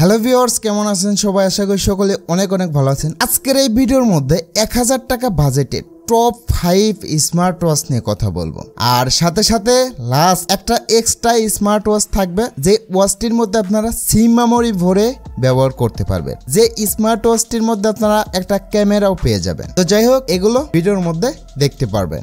Hello viewers কেমন আছেন সবাই? আশা করি সকলে অনেক অনেক ভালো আছেন। আজকের এই ভিডিওর মধ্যে এক হাজার টাকা বাজেটের টপ ফাইভ স্মার্ট ওয়াচ নিয়ে কথা বলব। আর সাথে সাথে লাস্ট একটা এক্সট্রা স্মার্ট ওয়াচ থাকবে, যে ওয়াচটির মধ্যে আপনারা সিম মেমোরি ভরে ব্যবহার করতে পারবেন। যে স্মার্ট ওয়াচটির মধ্যে আপনারা একটা ক্যামেরাও পেয়ে যাবেন। তো যাই হোক, এগুলো ভিডিওর মধ্যে দেখতে পারবেন।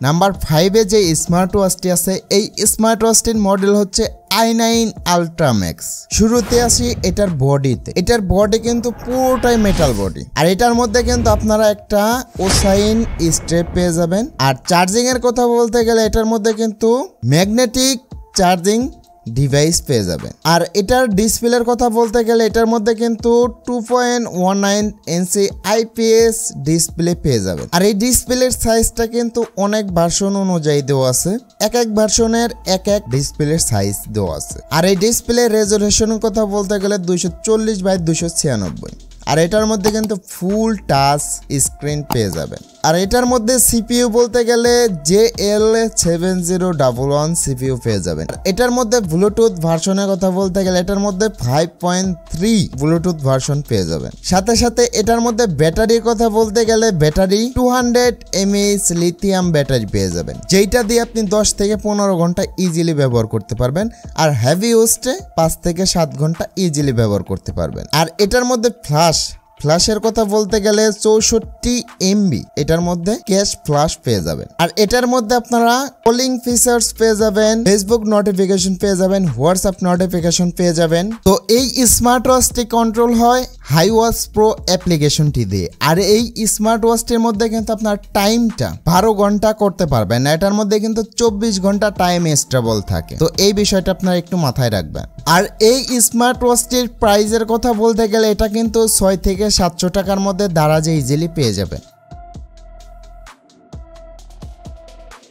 নাম্বার ফাইভে যে স্মার্ট ওয়াচটি আছে, এই স্মার্ট ওয়াচটির মডেল হচ্ছে আই নাইন আলট্রাম্যাক্স শুরুতে আসি এটার বডিতে এটার বডি কিন্তু পুরোটাই মেটাল বডি আর এটার মধ্যে কিন্তু আপনারা একটা ওসাইন স্ট্রেপ পেয়ে যাবেন। আর চার্জিং এর কথা বলতে গেলে এটার মধ্যে কিন্তু ম্যাগনেটিক চার্জিং ডিভাইস পেয়ে যাবেন। আর এটার ডিসপ্লের কথা বলতে গেলে এটার মধ্যে কিন্তু two point one nine inch IPS display পেয়ে যাবেন। আর এই ডিসপ্লের সাইজটা কিন্তু অনেক ভার্সন অনুযায়ী দেওয়া আছে। এক এক ভার্সনের এক এক ডিসপ্লের সাইজ দেওয়া আছে। আর এই ডিসপ্লে রেজলিউশনের কথা বলতে গেলে দুইশো চল্লিশ বাই দুইশো ছিয়ানব্বই। আর এটার মধ্যে কিন্তু ফুল টাচ স্ক্রিন পেয়ে যাবেন। আর এটার মধ্যে সিপিইউ বলতে গেলে J L seven zero double one CPU পেয়ে যাবেন। এটার মধ্যে ব্লুটুথ ভার্সনের কথা বলতে গেলে এটার মধ্যে five point three Bluetooth version পেয়ে যাবেন। সাথে সাথে এটার মধ্যে ব্যাটারির কথা বলতে গেলে battery two hundred MH lithium battery পেয়ে যাবেন। যেইটা দিয়ে আপনি দশ থেকে পনেরো ঘণ্টা ইজিলি ব্যবহার করতে পারবেন আর হেভি ইউজটে পাঁচ থেকে সাত ঘণ্টা ইজিলি ব্যবহার করতে পারবেন। আর এটার মধ্যে ফ্লাশ ফ্ল্যাশের কথা বলতে গেলে চৌষট্টি এমবি, এটার মধ্যে ক্যাশ ফ্ল্যাশ পেয়ে যাবেন। আর এটার মধ্যে আপনারা কলিং ফিচার্স পেয়ে যাবেন ফেসবুক নোটিফিকেশন পেয়ে যাবেন হোয়াটসঅ্যাপ নোটিফিকেশন পেয়ে যাবেন। তো এই স্মার্ট ওয়াচটি কন্ট্রোল হয় হাই ওয়াচ প্রো অ্যাপ্লিকেশনটি দিয়ে। আর এই স্মার্ট ওয়াচটির মধ্যে কিন্তু আপনার টাইমটা বারো ঘণ্টা করতে পারবেন এটার মধ্যে কিন্তু চব্বিশ ঘণ্টা টাইম স্টেবল থাকে। তো এই বিষয়টা আপনারা একটু মাথায় রাখবেন। আর এই স্মার্ট ওয়াচটির প্রাইজের কথা বলতে গেলে এটা কিন্তু ছয় থেকে সাতশো টাকার মধ্যে দারাজে ইজিলি পেয়ে যাবেন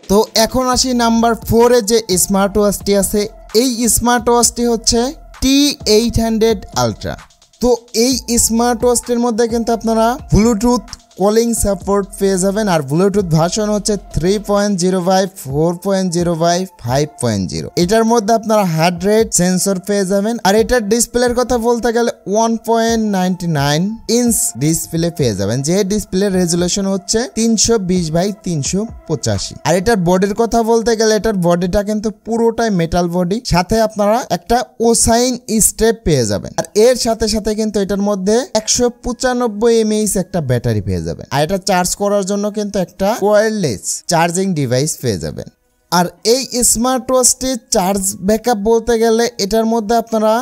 তো এখন আসি নাম্বার ফোরে যে স্মার্ট ওয়াচটি আছে, এই স্মার্ট ওয়াচটি হচ্ছে টি এইট হান্ড্রেড আলট্রা তো এই স্মার্ট ওয়াচটির মধ্যে কিন্তু আপনারা ব্লুটুথ কলিং সাপোর্ট পেয়ে যাবেন আর ব্লুটুথ ভার্সন হচ্ছে three point zero five four point zero five five point zero এটার মধ্যে আপনারা হার্ট রেট সেন্সর পেয়ে যাবেন আর এটার ডিসপ্লের কথা বলতে গেলে one point ninety nine inch display পেয়ে যাবেন যে ডিসপ্লে রেজুলেশন হচ্ছে তিনশো বিশ বাই তিনশো পঁচাশি আর এটার বডির কথা বলতে গেলে এটার বডিটা কিন্তু পুরোটাই মেটাল বডি সাথে আপনারা একটা ওসাইন স্টেপ পেয়ে যাবেন। আর এর সাথে সাথে কিন্তু এটার মধ্যে একশো পঁচানব্বই এমএইচ একটা ব্যাটারি পেয়ে যাবেন। আর এটা চার্জ করার জন্য কিন্তু একটা ওয়্যারলেস চার্জিং ডিভাইস পেয়ে যাবেন। আর এই স্মার্ট ওয়াচটির চার্জ ব্যাকআপ বলতে গেলে এটার মধ্যে আপনারা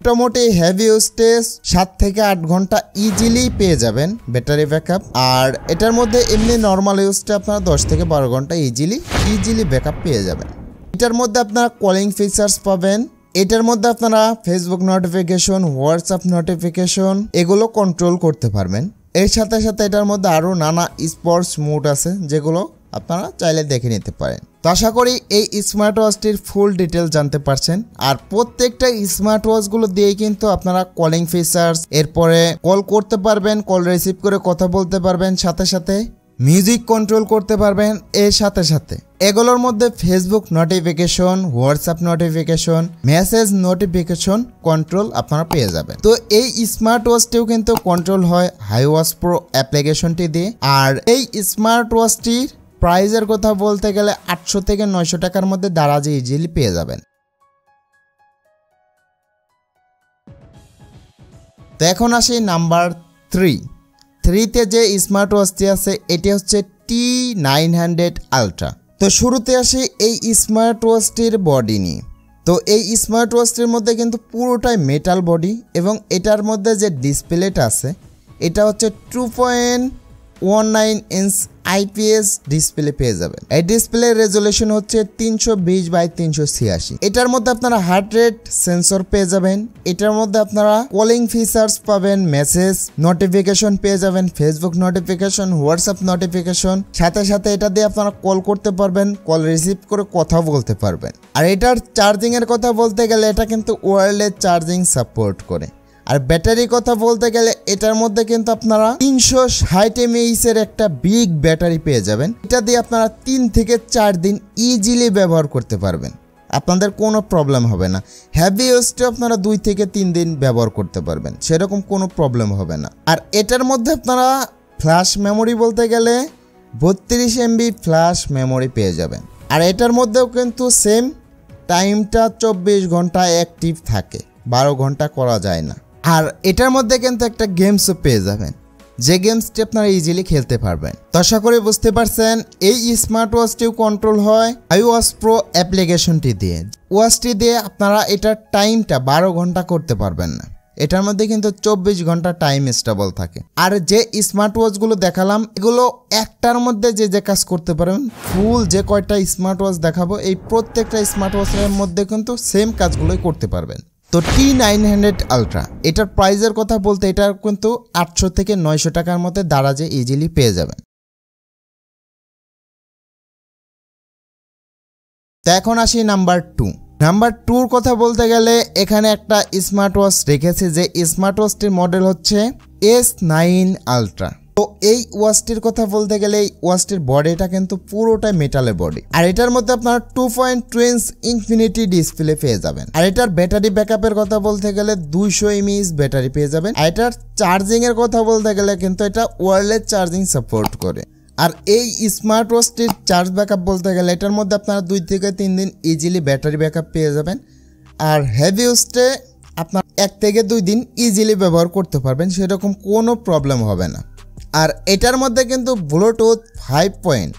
মোটামুটি হেভি ইউজটেজ সাত থেকে আট ঘণ্টা ইজিলি পেয়ে যাবেন ব্যাটারি ব্যাকআপ আর এটার মধ্যে এমনি নর্মাল ইউজটা আপনারা দশ থেকে বারো ঘণ্টা ইজিলি ইজিলি ব্যাকআপ পেয়ে যাবেন। এটার মধ্যে আপনারা কলিং ফিচার্স পাবেন। এটার মধ্যে আপনারা ফেসবুক নোটিফিকেশন হোয়াটসঅ্যাপ নোটিফিকেশন এগুলো কন্ট্রোল করতে পারবেন। এর সাথে সাথে এটার মধ্যে আরও নানা স্পোর্টস মুড আছে, যেগুলো আপনারা চাইলে দেখে নিতে পারেন। তো আশা করি এই স্মার্ট ওয়াচটির ফুল ডিটেল জানতে পারছেন। আর প্রত্যেকটা স্মার্ট ওয়াচগুলো দিয়ে কিন্তু আপনারা কলিং ফিচার্স এরপরে কল করতে পারবেন কল রিসিভ করে কথা বলতে পারবেন, সাথে সাথে মিউজিক কন্ট্রোল করতে পারবেন এর সাথে সাথে। এগুলোর মধ্যে Facebook notification WhatsApp notification message notification control আপনারা পেয়ে যাবেন। তো এই স্মার্ট ওয়াচটিও কিন্তু কন্ট্রোল হয় হাই ওয়াচ প্রো অ্যাপ্লিকেশনটি দিয়ে। আর এই স্মার্ট ওয়াচটির প্রাইজের কথা বলতে গেলে আটশো থেকে নয়শো টাকার মধ্যে দারাজে ইজিলি পেয়ে যাবেন। তো এখন আসি নাম্বার থ্রি থ্রিতে যে স্মার্ট ওয়াচটি আছে, এটি হচ্ছে টি নাইন হান্ড্রেড আলট্রা তো শুরুতে আসি এই স্মার্ট ওয়াচটির বডি নিয়ে। তো এই স্মার্ট ওয়াচটির মধ্যে কিন্তু পুরোটাই মেটাল বডি এবং এটার মধ্যে যে ডিসপ্লেটা আছে, এটা হচ্ছে two point one nine inch IPS display পেয়ে যাবেন। এই ডিসপ্লে রেজলিউশন হচ্ছে তিনশো বিশ বাই তিনশো ছিয়াশি। এটার মধ্যে আপনারা হার্ট রেট সেন্সর পেয়ে যাবেন। এটার মধ্যে আপনারা কলিং ফিচার্স পাবেন মেসেজ নোটিফিকেশন পেয়ে যাবেন ফেসবুক নোটিফিকেশন হোয়াটসঅ্যাপ নোটিফিকেশন সাথে সাথে এটা দিয়ে আপনারা কল করতে পারবেন কল রিসিভ করে কথা বলতে পারবেন। আর এটার চার্জিং এর কথা বলতে গেলে এটা কিন্তু ওয়ারলেস চার্জিং সাপোর্ট করে। আর ব্যাটারির কথা বলতে গেলে এটার মধ্যে কিন্তু আপনারা তিনশো ষাট এমএইচ এর একটা বিগ ব্যাটারি পেয়ে যাবেন। এটা দিয়ে আপনারা তিন থেকে চার দিন ইজিলি ব্যবহার করতে পারবেন। আপনাদের কোনো প্রবলেম হবে না। হ্যাভি ইউজটা আপনারা দুই থেকে তিন দিন ব্যবহার করতে পারবেন। সেরকম কোনো প্রবলেম হবে না। আর এটার মধ্যে আপনারা ফ্ল্যাশ মেমোরি বলতে গেলে বত্রিশ এমবি ফ্ল্যাশ মেমোরি পেয়ে যাবেন। আর এটার মধ্যেও কিন্তু সেম টাইমটা চব্বিশ ঘণ্টা অ্যাক্টিভ থাকে। বারো ঘণ্টা করা যায় না। আর এটার মধ্যে কিন্তু একটা গেমসও পেয়ে যাবেন, যে গেমসটি আপনারা ইজিলি খেলতে পারবেন। তো আশা করি বুঝতে পারছেন, এই স্মার্ট ওয়াচটিও কন্ট্রোল হয় আই ওয়াচ প্রো অ্যাপ্লিকেশনটি দিয়ে। ওয়াচটি দিয়ে আপনারা এটার টাইমটা বারো ঘণ্টা করতে পারবেন না। এটার মধ্যে কিন্তু চব্বিশ ঘণ্টা টাইম স্টেবল থাকে। আর যে স্মার্ট ওয়াচগুলো দেখালাম, এগুলো একটার মধ্যে যে যে কাজ করতে পারবেন ফুল যে কয়টা স্মার্ট ওয়াচ দেখাবো, এই প্রত্যেকটা স্মার্ট ওয়াচের মধ্যে কিন্তু সেম কাজগুলোই করতে পারবেন। তো টি নাইন হান্ড্রেড আলট্রা এটার প্রাইজের কথা বলতে এটা কিন্তু আটশো থেকে নয়শো টাকার মধ্যে দারাজে ইজিলি পেয়ে যাবেন। তো এখন আসি নাম্বার টু নাম্বার টুর কথা বলতে গেলে এখানে একটা স্মার্ট ওয়াচ রেখেছে যে স্মার্ট ওয়াচটির মডেল হচ্ছে এস নাইন আলট্রা তো এই ওয়াচটির কথা বলতে গেলে এই ওয়াচটির বডিটা কিন্তু পুরোটাই মেটালের বডি আর এটার মধ্যে আপনার টু পয়েন্ট টুয়েন্স ইনফিনিটি ডিসপ্লে পেয়ে যাবেন। আর এটার ব্যাটারি ব্যাকআপের কথা বলতে গেলে দুইশো এমএইচ ব্যাটারি পেয়ে যাবেন। আর এটার চার্জিং এর কথা বলতে গেলে কিন্তু এটা ওয়ারলেস চার্জিং সাপোর্ট করে। আর এই স্মার্ট ওয়াচটির চার্জ ব্যাকআপ বলতে গেলে এটার মধ্যে আপনারা দুই থেকে তিন দিন ইজিলি ব্যাটারি ব্যাকআপ পেয়ে যাবেন। আর হেভি ইউজটে আপনার এক থেকে দুই দিন ইজিলি ব্যবহার করতে পারবেন। সেরকম কোনো প্রবলেম হবে না। আর এটার মধ্যে কিন্তু Bluetooth five point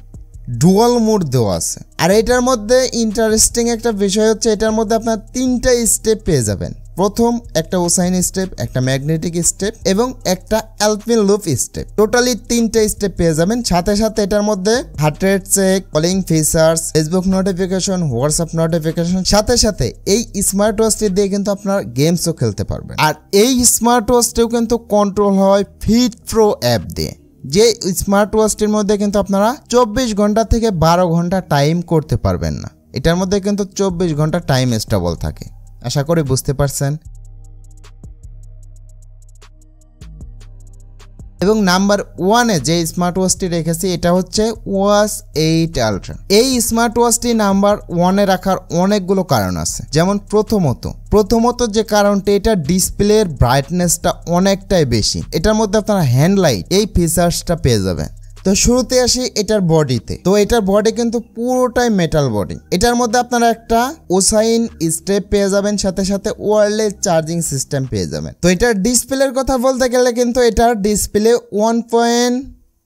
dual mode দেওয়া আছে। আর এটার মধ্যে ইন্টারেস্টিং একটা বিষয় হচ্ছে এটার মধ্যে আপনার তিনটা স্টেপ পেয়ে যাবেন। প্রথম একটা ওসাইন স্টেপ, একটা ম্যাগনেটিক স্টেপ এবং একটা অ্যালপিন লুপ স্টেপ। টোটালি তিনটা স্টেপ পেয়ে যাবেন। সাথে সাথে এটার মধ্যে heart rate check calling features Facebook notification WhatsApp notification সাথে সাথে এই স্মার্ট ওয়াচটি দিয়ে কিন্তু আপনার গেমসও খেলতে পারবেন। আর এই স্মার্ট ওয়াচটিও কিন্তু কন্ট্রোল হয় ফিট প্রো অ্যাপ দিয়ে। যে স্মার্ট ওয়াচটির মধ্যে কিন্তু আপনারা চব্বিশ ঘণ্টা থেকে বারো ঘণ্টা টাইম করতে পারবেন না। এটার মধ্যে কিন্তু চব্বিশ ঘণ্টা টাইম স্টেবল থাকে। আশা করি বুঝতে পারছেন। এবং নাম্বার ওয়ানে যে স্মার্ট ওয়াচটি রেখেছি, এটা হচ্ছে ওয়াচ এইট আলট্রা। এই স্মার্ট ওয়াচটি নাম্বার ওয়ানে রাখার অনেকগুলো কারণ আছে। যেমন প্রথমত প্রথমত যে কারণটি, এটা ডিসপ্লের ব্রাইটনেসটা অনেকটাই বেশি। এটার মধ্যে আপনারা হ্যান্ড লাইট এই ফিচার্সটা পেয়ে যাবেন। তো শুরুতে আসি এটার বডিতে তো। এটার বডি কিন্তু পুরোটাই মেটাল বডি এটার মধ্যে আপনারা একটা ওসাইন স্টেপ পেয়ে যাবেন, সাথে সাথে ওয়ারলেস চার্জিং সিস্টেম পেয়ে যাবেন। তো এটার ডিসপ্লের কথা বলতে গেলে কিন্তু এটার display one point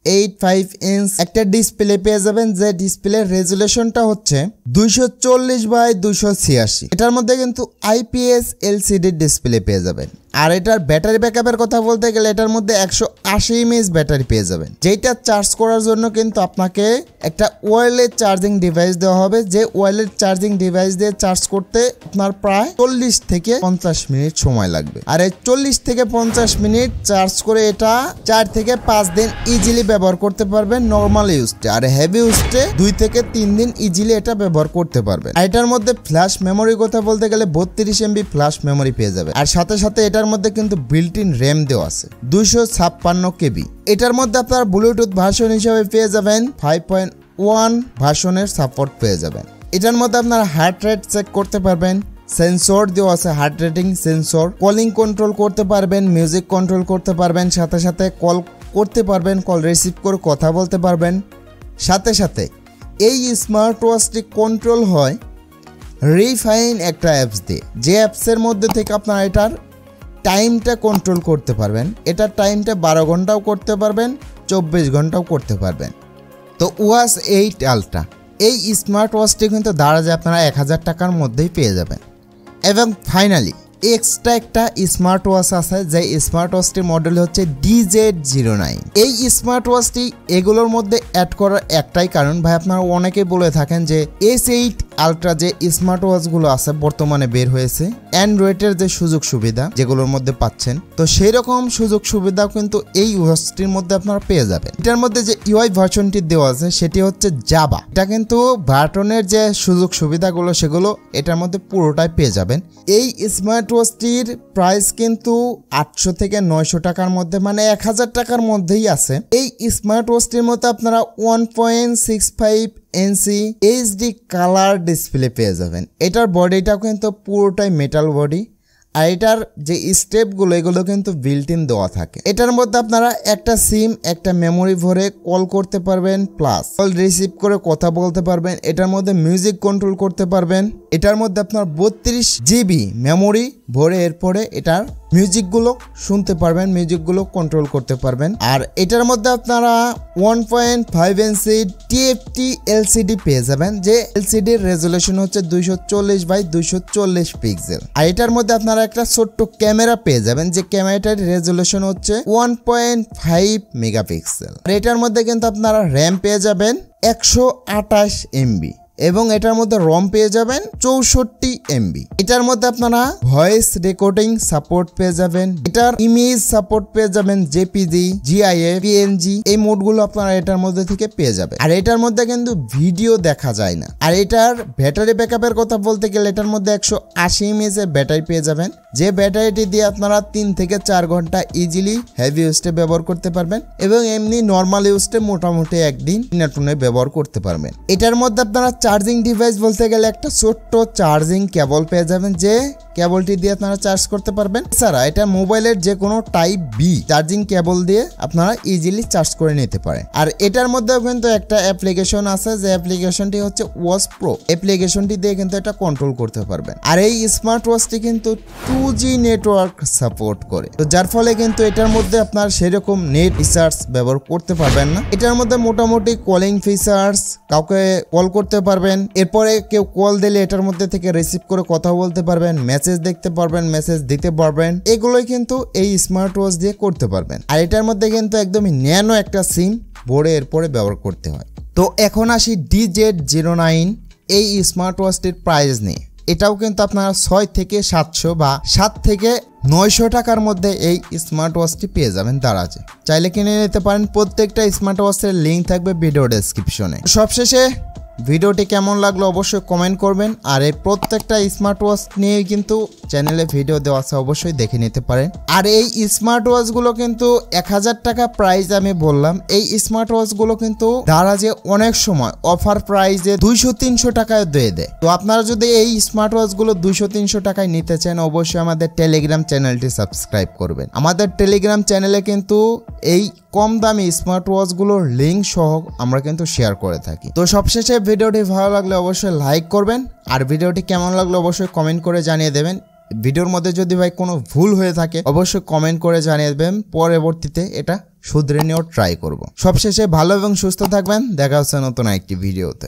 eight five inch একটা ডিসপ্লে পেয়ে যাবেন, যে ডিসপ্লে রেজুলেশনটা হচ্ছে দুইশো চল্লিশ বাই দুইশো ছিয়াশি। এটার মধ্যে কিন্তু আইপিএস এলসিডি ডিসপ্লে পেয়ে যাবেন। আর এটার ব্যাটারি ব্যাকআপের কথা বলতে গেলে এটার মধ্যে একশো আশি এমএস ব্যাটারি পেয়ে যাবেন। যেটা চার্জ করার জন্য কিন্তু আপনাকে একটা ওয়ারলেস চার্জিং ডিভাইস দেওয়া হবে। যে ওয়ারলেস চার্জিং ডিভাইস দিয়ে চার্জ করতে আপনার প্রায় চল্লিশ থেকে পঞ্চাশ মিনিট সময় লাগবে। আর এই চল্লিশ থেকে পঞ্চাশ মিনিট চার্জ করে এটা চার থেকে পাঁচ দিন ইজিলি ব্যবহার করতে পারবেন নর্মাল ইউজটে আর হেভি ইউজটে দুই থেকে তিন দিন ইজিলি এটা ব্যবহার করতে পারবেন। আর এটার মধ্যে ফ্ল্যাশ মেমোরির কথা বলতে গেলে বত্রিশ এমবি ফ্ল্যাশ মেমোরি পেয়ে যাবে আর সাথে সাথে এটার মধ্যে কিন্তু বিল্ট ইন র্যাম দেওয়া আছে, দুইশো ছাপ্পান্ন কেবি। এটার মধ্যে আপনার ব্লুটুথ ভার্সন হিসাবে পেয়ে যাবেন ফাইভ পয়েন্ট ওয়ান ভার্সনের সাপোর্ট পেয়ে যাবেন। এটার মধ্যে আপনার হার্ট রেট চেক করতে পারবেন সেন্সর দেওয়া আছে heart rating sensor calling control করতে পারবেন মিউজিক কন্ট্রোল করতে পারবেন, সাথে সাথে কল করতে পারবেন কল রিসিভ করে কথা বলতে পারবেন। সাথে সাথে এই স্মার্ট ওয়াচটি কন্ট্রোল হয় রিফাইন একটা অ্যাপস দিয়ে। যে অ্যাপসের মধ্যে থেকে আপনার এটার টাইমটা কন্ট্রোল করতে পারবেন। এটার টাইমটা বারো ঘন্টাও করতে পারবেন, চব্বিশ ঘন্টাও করতে পারবেন। তো ওয়াচ এইট আলট্রা। এই স্মার্ট ওয়াচটি কিন্তু দাঁড়াজে আপনারা এক হাজার টাকার মধ্যেই পেয়ে যাবেন। এবং ফাইনালি এক্সট্রা একটা স্মার্ট ওয়াচ আছে, যে স্মার্ট ওয়াচটির মডেল হচ্ছে ডিজেড জিরো নাইন এই স্মার্ট ওয়াচটি এগুলোর মধ্যে অ্যাড করার একটাই কারণ, ভাই আপনারা অনেকেই বলে থাকেন যে এস এইট আলট্রা যে স্মার্ট ওয়াচগুলো আছে বর্তমানে বের হয়েছে অ্যান্ড্রয়েডের যে সুযোগ সুবিধা যেগুলোর মধ্যে পাচ্ছেন, তো সেই রকম সুযোগ সুবিধা কিন্তু এই ওয়াচটির মধ্যে আপনারা পেয়ে যাবেন। এটার মধ্যে যে ইউআই ভার্সনটি দেওয়া আছে, সেটি হচ্ছে জাবা এটা কিন্তু বাটনের যে সুযোগ সুবিধাগুলো, সেগুলো এটার মধ্যে পুরোটাই পেয়ে যাবেন। এই স্মার্ট ওয়াচটির প্রাইস কিন্তু আটশো থেকে নয়শো টাকার মধ্যে মানে এক হাজার টাকার মধ্যেই আছে। এই স্মার্ট ওয়াচটির মধ্যে আপনারা one point six five inch HD colour display পেয়ে যাবেন। এটার বডিটাও কিন্তু পুরোটাই মেটাল বডি আর এটার যে স্টেপগুলো এগুলো কিন্তু বিল্ট ইন দেওয়া থাকে। এটার মধ্যে আপনারা একটা সিম একটা মেমোরি ভরে কল করতে পারবেন প্লাস কল রিসিভ করে কথা বলতে পারবেন। এটার মধ্যে মিউজিক কন্ট্রোল করতে পারবেন। এটার মধ্যে আপনার বত্রিশ জিবি মেমোরি ভরে এরপরে এটার মিউজিকগুলো শুনতে পারবেন মিউজিকগুলো কন্ট্রোল করতে পারবেন। আর এটার মধ্যে আপনারা one point five inch TFT LCD পেয়ে যাবেন, যে এলসিডির রেজুলেশন হচ্ছে দুইশো চল্লিশ বাই দুইশো চল্লিশ পিক্সেল আর এটার মধ্যে আপনারা একটা ছোট্ট ক্যামেরা পেয়ে যাবেন, যে ক্যামেরাটার রেজুলেশন হচ্ছে ওয়ান পয়েন্ট ফাইভ মেগাপিক্সেল আর এটার মধ্যে কিন্তু আপনারা র্যাম পেয়ে যাবেন একশো আঠাশ এমবি এবং এটার মধ্যে রম পেয়ে যাবেন চৌষট্টি এমবি এটার মধ্যে আপনারা ভয়েস রেকর্ডিং সাপোর্ট পেয়ে যাবেন, এটার ইমেজ সাপোর্ট পেয়ে যাবেন জেপিজি জিআইএ পিএনজি এই মোডগুলো আপনারা এটার মধ্যে থেকে পেয়ে যাবেন। আর এটার মধ্যে কিন্তু ভিডিও দেখা যায় না। আর এটার ব্যাটারি ব্যাকআপের কথা বলতে গেলে এটার মধ্যে একশো আশি এমএজের ব্যাটারি পেয়ে যাবেন। যে ব্যাটারিটি দিয়ে আপনারা তিন থেকে চার ঘণ্টা ইজিলি হেভি ইউজটে ব্যবহার করতে পারবেন এবং এমনি নর্মাল ইউজটে মোটামুটি একদিন ব্যবহার করতে পারবেন। এটার মধ্যে আপনারা চার্জিং ডিভাইস বলতে গেলে একটা ছোট্ট চার্জিং কেবল পেয়ে যাবেন যে কেবলটি দিয়ে আপনারা চার্জ করতে পারবেন। এছাড়া এটা মোবাইলের যে কোনো টাইপ বি চার্জিং কেবল দিয়ে আপনারা ইজিলি চার্জ করে নিতে পারেন। আর এটার মধ্যেও কিন্তু একটা অ্যাপ্লিকেশন আছে, যে অ্যাপ্লিকেশনটি হচ্ছে ওয়াচ প্রো অ্যাপ্লিকেশনটি দিয়ে কিন্তু এটা কন্ট্রোল করতে পারবেন। আর এই স্মার্ট ওয়াচটি কিন্তু টু জি নেটওয়ার্ক সাপোর্ট করে। তো যার ফলে কিন্তু এটার মধ্যে আপনার সেরকম নেট রিচার্জ ব্যবহার করতে পারবেন না। এটার মধ্যে মোটামুটি কলিং ফিচার্স কাউকে কল করতে পারবেন। এরপরে কেউ কল দিলে এটার মধ্যে থেকে রিসিভ করে কথা বলতে পারবেন মেসেজ দেখতে পারবেন মেসেজ দিতে পারবেন। এগুলোই কিন্তু এই স্মার্ট ওয়াচ দিয়ে করতে পারবেন। আর এটার মধ্যে কিন্তু একদমই ন্যানো একটা সিম বোর্ডে এরপরে ব্যবহার করতে হয়। তো এখন আসি ডিজেড জিরো নাইন এই স্মার্ট ওয়াচটির প্রাইস নিয়ে। এটাও কিন্তু আপনারা ছয় থেকে সাতশো বা সাত থেকে নয়শো টাকার মধ্যে এই স্মার্ট ওয়াচটি পেয়ে যাবেন দারাজে চাইলে কিনে নিতে পারেন, প্রত্যেকটা স্মার্ট ওয়াচের লিঙ্ক থাকবে ভিডিও ডেসক্রিপশনে সবশেষে ভিডিওটি কেমন লাগল অবশ্যই কমেন্ট করবেন, আর এই প্রত্যেকটা স্মার্ট ওয়াচ নিয়ে কিন্তু চ্যানেলে ভিডিও দেওয়া আছে, অবশ্যই দেখে নিতে পারেন। আর এই স্মার্ট ওয়াচগুলো কিন্তু এক হাজার টাকা প্রাইস আমি বললাম, এই স্মার্ট ওয়াচগুলো কিন্তু দারাজে অনেক সময় অফার প্রাইসে দুইশো, তিনশো টাকায় দিয়ে দেয়। তো আপনারা যদি এই স্মার্ট ওয়াচগুলো দুইশো, তিনশো টাকায় নিতে চান, অবশ্যই আমাদের টেলিগ্রাম চ্যানেলটি সাবস্ক্রাইব করবেন। আমাদের টেলিগ্রাম চ্যানেলে কিন্তু এই কম দামি স্মার্ট ওয়াচগুলোর লিঙ্ক সহ আমরা কিন্তু শেয়ার করে থাকি। তো সবশেষে ভিডিওটি ভালো লাগলে অবশ্যই লাইক করবেন, আর ভিডিওটি কেমন লাগল অবশ্যই কমেন্ট করে জানিয়ে দেবেন। ভিডিওর মধ্যে যদি ভাই কোনো ভুল হয়ে থাকে, অবশ্যই কমেন্ট করে জানিয়ে দেবেন। পরবর্তীতে এটা শুধরে নেওয়ার ট্রাই করব। সবশেষে ভালো এবং সুস্থ থাকবেন। দেখা হচ্ছে নতুন একটি ভিডিওতে।